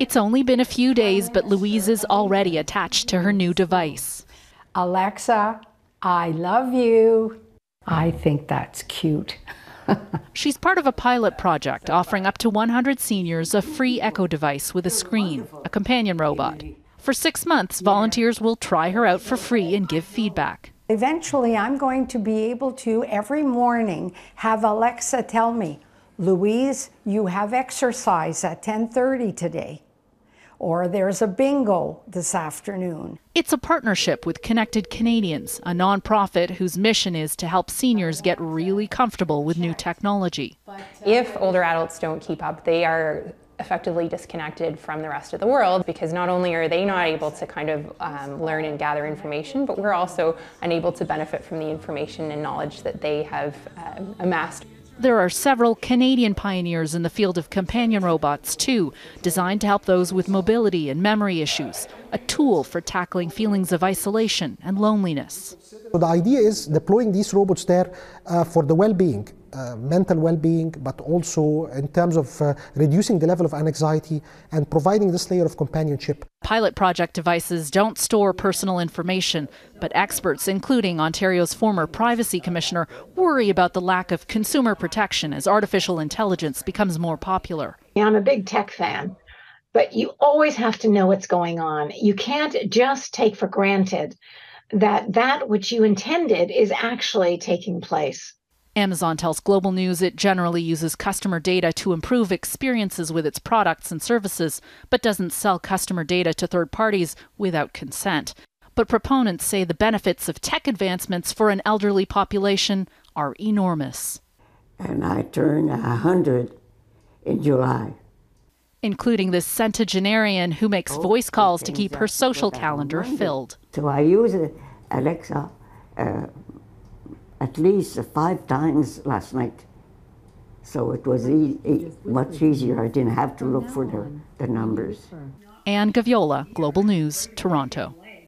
It's only been a few days, but Louise is already attached to her new device. Alexa, I love you. I think that's cute. She's part of a pilot project offering up to 100 seniors a free Echo device with a screen, a companion robot. For six months, volunteers will try her out for free and give feedback. Eventually, I'm going to be able to every morning have Alexa tell me, Louise, you have exercise at 10:30 today. Or there's a bingo this afternoon. It's a partnership with Connected Canadians, a nonprofit whose mission is to help seniors get really comfortable with new technology. If older adults don't keep up, they are effectively disconnected from the rest of the world because not only are they not able to kind of um, learn and gather information, but we're also unable to benefit from the information and knowledge that they have um, amassed. There are several Canadian pioneers in the field of companion robots, too, designed to help those with mobility and memory issues, a tool for tackling feelings of isolation and loneliness. So the idea is deploying these robots there uh, for the well-being, uh, mental well-being, but also in terms of uh, reducing the level of anxiety and providing this layer of companionship. Pilot project devices don't store personal information, but experts, including Ontario's former privacy commissioner, worry about the lack of consumer protection as artificial intelligence becomes more popular. Yeah, I'm a big tech fan but you always have to know what's going on. You can't just take for granted that that which you intended is actually taking place. Amazon tells Global News it generally uses customer data to improve experiences with its products and services, but doesn't sell customer data to third parties without consent. But proponents say the benefits of tech advancements for an elderly population are enormous. And I turn 100 in July. Including this centenarian who makes oh, voice calls to keep her social calendar filled. So I use Alexa uh, at least five times last night. So it was e- e- much easier. I didn't have to look for the, the numbers. Anne Gaviola, Global News, Toronto.